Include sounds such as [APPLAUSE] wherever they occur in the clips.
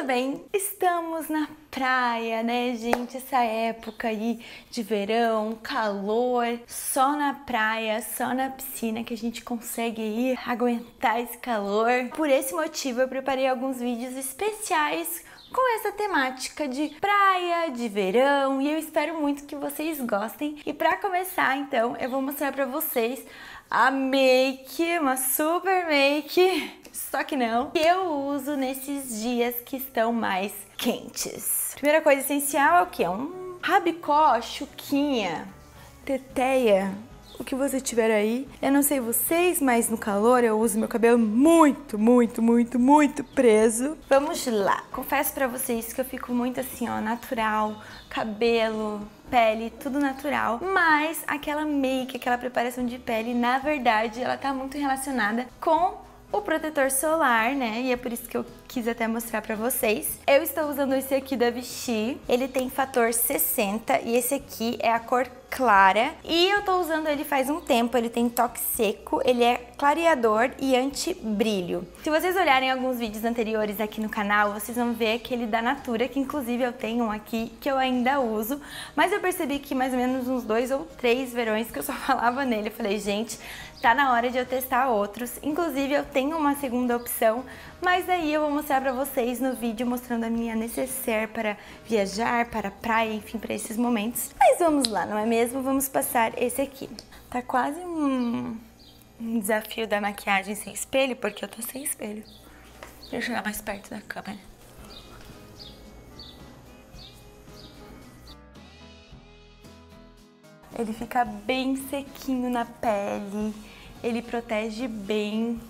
Tudo bem? Estamos na praia, né, gente? Essa época aí de verão, calor, só na praia, só na piscina que a gente consegue ir aguentar esse calor. Por esse motivo, eu preparei alguns vídeos especiais com essa temática de praia, de verão, e eu espero muito que vocês gostem. E para começar, então, eu vou mostrar para vocês a make, uma super make só que não. Que eu uso nesses dias que estão mais quentes. Primeira coisa essencial é o que? Um rabicó, chuquinha, teteia, o que você tiver aí. Eu não sei vocês, mas no calor eu uso meu cabelo muito, muito, muito, muito preso. Vamos lá. Confesso para vocês que eu fico muito assim, ó, natural, cabelo, pele, tudo natural. Mas aquela make, aquela preparação de pele, na verdade, ela tá muito relacionada com o protetor solar, né? E é por isso que eu quis até mostrar pra vocês. Eu estou usando esse aqui da Vichy. Ele tem fator 60 e esse aqui é a cor clara. E eu tô usando ele faz um tempo, ele tem toque seco, ele é clareador e anti-brilho. Se vocês olharem alguns vídeos anteriores aqui no canal, vocês vão ver aquele da Natura, que inclusive eu tenho um aqui que eu ainda uso, mas eu percebi que mais ou menos uns dois ou três verões que eu só [LAUGHS] falava nele. Eu falei, gente, tá na hora de eu testar outros. Inclusive eu tenho uma segunda opção, mas aí eu vou mostrar pra vocês no vídeo mostrando a minha necessaire para viajar, para praia, enfim, para esses momentos. Mas vamos lá, não é mesmo? Vamos passar esse aqui. Tá quase um, um desafio da maquiagem sem espelho, porque eu tô sem espelho. Deixa eu chegar mais perto da câmera. Ele fica bem sequinho na pele, ele protege bem,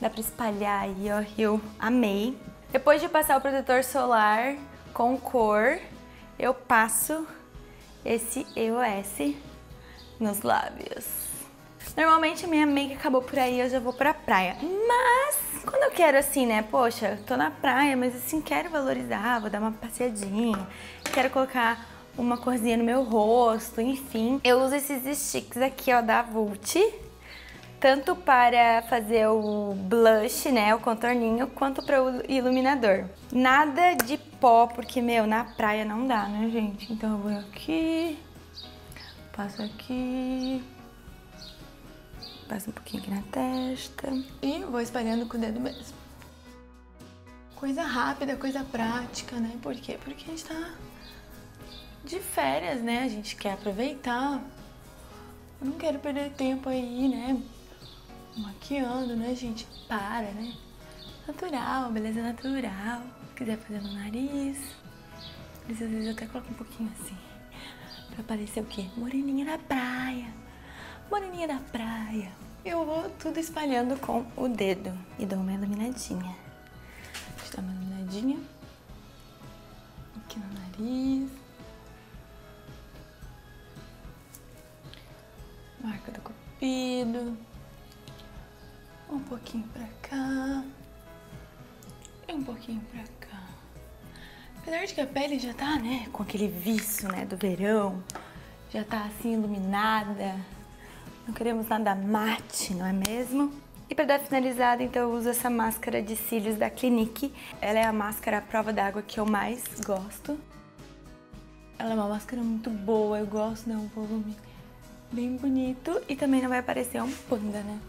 dá pra espalhar aí, ó, eu amei. Depois de passar o protetor solar com cor, eu passo esse EOS nos lábios. Normalmente minha make acabou por aí, eu já vou pra praia. Mas, quando eu quero assim, né, poxa, tô na praia, mas assim, quero valorizar, vou dar uma passeadinha, quero colocar uma corzinha no meu rosto, enfim. Eu uso esses sticks aqui, ó, da Vult, tanto para fazer o blush, né, o contorninho, quanto para o iluminador. Nada de pó, porque, meu, na praia não dá, né, gente? Então eu vou aqui, passo aqui, passo um pouquinho aqui na testa e vou espalhando com o dedo mesmo. Coisa rápida, coisa prática, né? Por quê? Porque a gente tá de férias, né? A gente quer aproveitar. Eu não quero perder tempo aí, né? Maquiando, né, gente? Para, né? Natural, beleza natural. Se quiser fazer no nariz. Às vezes eu até coloco um pouquinho assim. Pra parecer o quê? Moreninha da praia. Moreninha da praia. Eu vou tudo espalhando com o dedo. E dou uma iluminadinha. Deixa eu dar uma iluminadinha. Aqui no nariz. marca do cupido, pouquinho pra cá e um pouquinho pra cá. Apesar de que a pele já tá, né, com aquele viço, né, do verão, já tá assim iluminada, não queremos nada mate, não é mesmo? E para dar finalizada, então eu uso essa máscara de cílios da Clinique. Ela é a máscara à prova d'água que eu mais gosto. Ela é uma máscara muito boa, eu gosto, né, um volume bem bonito e também não vai aparecer um panda, né?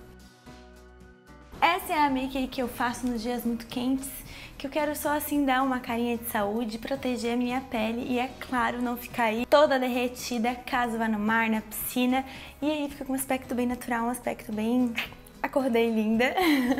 Essa é a make que eu faço nos dias muito quentes, que eu quero só assim dar uma carinha de saúde, proteger a minha pele e, é claro, não ficar aí toda derretida caso vá no mar, na piscina. E aí fica com um aspecto bem natural, um aspecto bem acordei linda.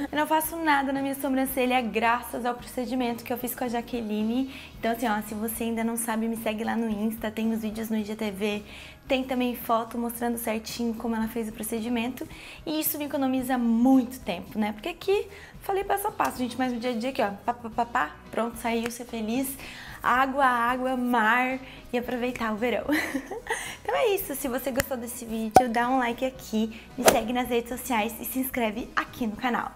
eu não faço nada na minha sobrancelha graças ao procedimento que eu fiz com a Jaqueline. Então assim, ó, se você ainda não sabe, me segue lá no Insta, tem os vídeos no IGTV, tem também foto mostrando certinho como ela fez o procedimento. E isso me economiza muito tempo, né? Porque aqui, falei passo a passo, gente, mas no dia a dia aqui, ó, pá, pá, pá, pá pronto, saiu, ser feliz água, água, mar e aproveitar o verão. [LAUGHS] então é isso, se você gostou desse vídeo, dá um like aqui, me segue nas redes sociais e se inscreve aqui no canal.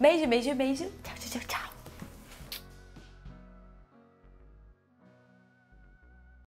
Beijo, beijo, beijo. Tchau, tchau, tchau.